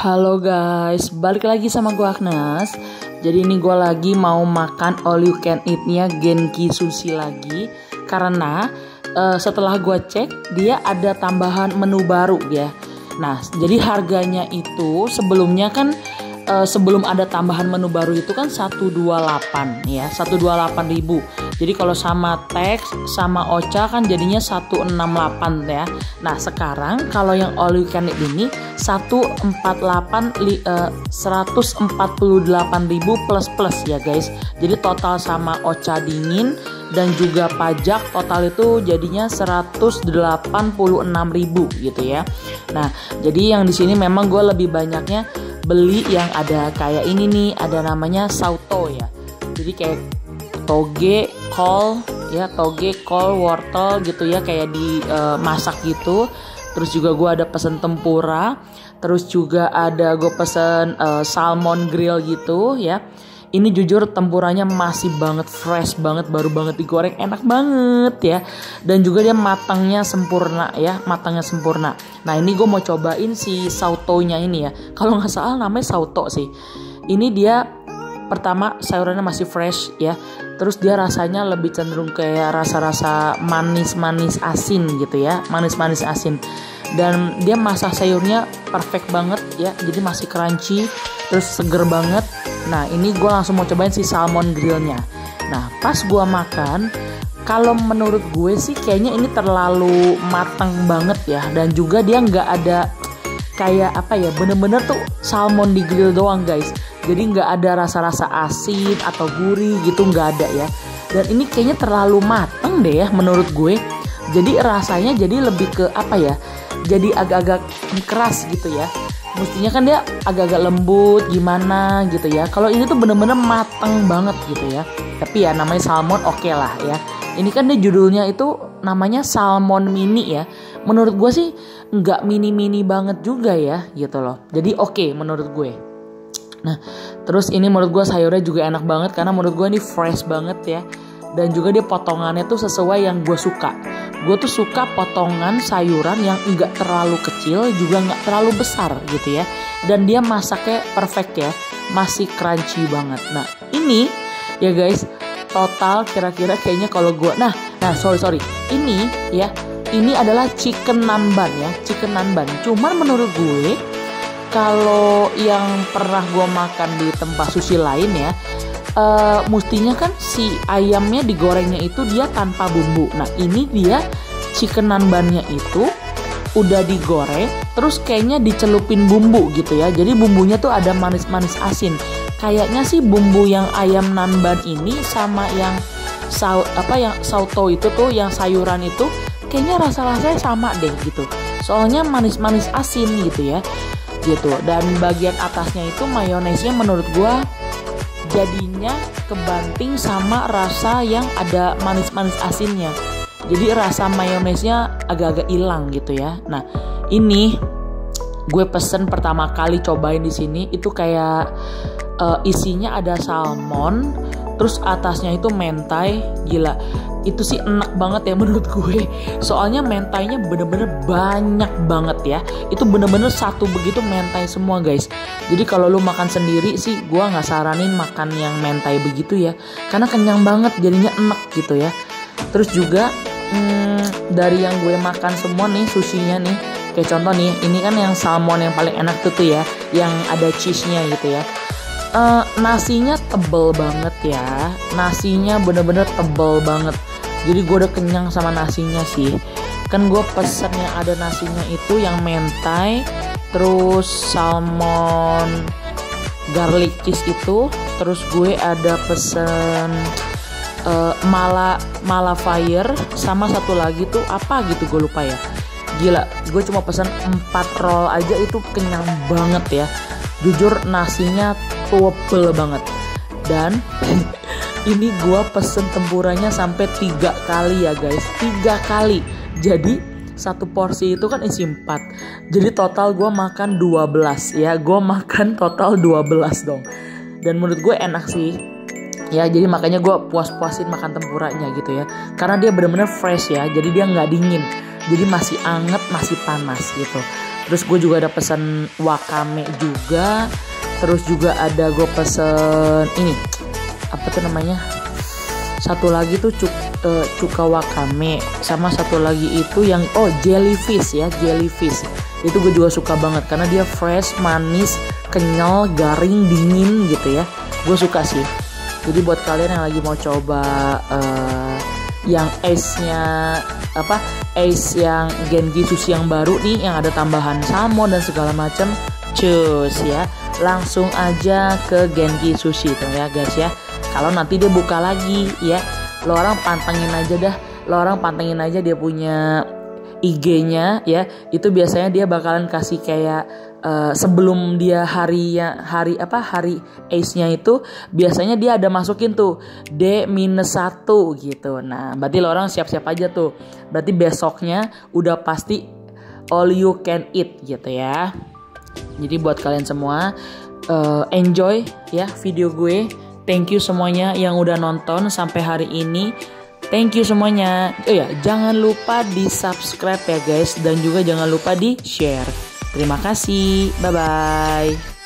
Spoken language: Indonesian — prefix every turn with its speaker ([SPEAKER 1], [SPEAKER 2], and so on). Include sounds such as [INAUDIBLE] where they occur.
[SPEAKER 1] Halo guys, balik lagi sama gue Agnes. Jadi ini gue lagi mau makan all you can eat-nya Genki Sushi lagi. Karena uh, setelah gue cek dia ada tambahan menu baru ya. Nah jadi harganya itu sebelumnya kan uh, sebelum ada tambahan menu baru itu kan 128 ya. 128 ribu jadi kalau sama teks sama ocha kan jadinya 168 ya. Nah, sekarang kalau yang all you can eat ini 148 li, uh, 148.000 plus plus ya guys. Jadi total sama ocha dingin dan juga pajak total itu jadinya 186.000 gitu ya. Nah, jadi yang di sini memang gue lebih banyaknya beli yang ada kayak ini nih, ada namanya sauto ya. Jadi kayak toge, kol, ya toge, kol, wortel gitu ya kayak dimasak uh, gitu. Terus juga gue ada pesen tempura, terus juga ada gue pesen uh, salmon grill gitu ya. Ini jujur tempuranya masih banget fresh banget, baru banget digoreng, enak banget ya. Dan juga dia matangnya sempurna ya, matangnya sempurna. Nah ini gue mau cobain si sautonya ini ya. Kalau nggak salah namanya sauto sih. Ini dia pertama sayurannya masih fresh ya. Terus dia rasanya lebih cenderung kayak rasa-rasa manis-manis asin gitu ya. Manis-manis asin. Dan dia masak sayurnya perfect banget ya. Jadi masih crunchy terus seger banget. Nah ini gue langsung mau cobain si salmon grillnya. Nah pas gue makan kalau menurut gue sih kayaknya ini terlalu matang banget ya. Dan juga dia nggak ada kayak apa ya bener-bener tuh salmon di grill doang guys jadi nggak ada rasa-rasa asin atau gurih gitu nggak ada ya. Dan ini kayaknya terlalu mateng deh ya menurut gue. Jadi rasanya jadi lebih ke apa ya? Jadi agak-agak keras gitu ya. Mestinya kan dia agak-agak lembut gimana gitu ya. Kalau ini tuh bener-bener mateng banget gitu ya. Tapi ya namanya salmon oke okay lah ya. Ini kan dia judulnya itu namanya salmon mini ya. Menurut gue sih nggak mini mini banget juga ya gitu loh. Jadi oke okay, menurut gue Nah, terus ini menurut gue sayurnya juga enak banget karena menurut gue ini fresh banget ya. Dan juga dia potongannya tuh sesuai yang gue suka. Gue tuh suka potongan sayuran yang enggak terlalu kecil juga nggak terlalu besar gitu ya. Dan dia masaknya perfect ya, masih crunchy banget. Nah ini ya guys, total kira-kira kayaknya kalau gue, nah, nah sorry sorry, ini ya, ini adalah chicken nanban ya, chicken nanban. Cuman menurut gue kalau yang pernah gue makan di tempat sushi lain ya uh, mestinya kan si ayamnya digorengnya itu dia tanpa bumbu. Nah ini dia chicken nanbannya itu udah digoreng terus kayaknya dicelupin bumbu gitu ya. Jadi bumbunya tuh ada manis-manis asin. Kayaknya sih bumbu yang ayam nanban ini sama yang sau apa yang sauto itu tuh yang sayuran itu kayaknya rasa-rasanya sama deh gitu. Soalnya manis-manis asin gitu ya gitu. Dan bagian atasnya itu mayonesnya menurut gue jadinya kebanting sama rasa yang ada manis-manis asinnya. Jadi rasa mayonesnya agak-agak hilang gitu ya. Nah ini gue pesen pertama kali cobain di sini itu kayak uh, isinya ada salmon terus atasnya itu mentai gila. Itu sih enak banget ya [LAUGHS] menurut gue. Soalnya mentainya bener-bener banyak banget ya. Itu bener-bener satu begitu mentai semua guys. Jadi kalau lu makan sendiri sih gue nggak saranin makan yang mentai begitu ya. Karena kenyang banget jadinya enak gitu ya. Terus juga hmm, dari yang gue makan semua nih susinya nih. Kayak contoh nih ini kan yang salmon yang paling enak tuh tuh ya. Yang ada cheese-nya gitu ya uh, nasinya tebel banget ya. Nasinya bener-bener tebel banget. Jadi gue udah kenyang sama nasinya sih. Kan gue pesen yang ada nasinya itu yang mentai terus salmon garlic cheese itu terus gue ada pesen uh, mala mala fire sama satu lagi tuh apa gitu gue lupa ya. Gila gue cuma pesen 4 roll aja itu kenyang banget ya jujur nasinya tebel banget. Dan [LAUGHS] ini gue pesen tempuranya sampai tiga kali ya guys. Tiga kali. Jadi satu porsi itu kan isi 4 jadi total gue makan 12 ya. Gue makan total 12 dong. Dan menurut gue enak sih. Ya jadi makanya gue puas-puasin makan tempuranya gitu ya. Karena dia bener-bener fresh ya. Jadi dia nggak dingin. Jadi masih anget masih panas gitu terus gue juga ada pesan wakame juga. Terus juga ada gue pesen ini apa tuh namanya? Satu lagi tuh cuk, uh, cuka wakame. Sama satu lagi itu yang oh jellyfish ya jellyfish itu gue juga suka banget karena dia fresh manis kenyal garing dingin gitu ya. Gue suka sih. Jadi buat kalian yang lagi mau coba uh, yang ace-nya apa ace yang Genki Sushi yang baru nih yang ada tambahan salmon dan segala macam cus ya. Langsung aja ke Genki Sushi tuh ya guys ya. Kalau nanti dia buka lagi ya. Lo orang pantengin aja dah. Lo orang pantengin aja dia punya IG-nya ya. Itu biasanya dia bakalan kasih kayak uh, sebelum dia hari ya hari apa hari ace-nya itu biasanya dia ada masukin tuh D minus satu gitu nah berarti lo orang siap-siap aja tuh berarti besoknya udah pasti all you can eat gitu ya jadi buat kalian semua uh, enjoy ya video gue Thank you semuanya yang udah nonton sampai hari ini. Thank you semuanya. Oh ya, jangan lupa di subscribe ya guys dan juga jangan lupa di share. Terima kasih. Bye bye.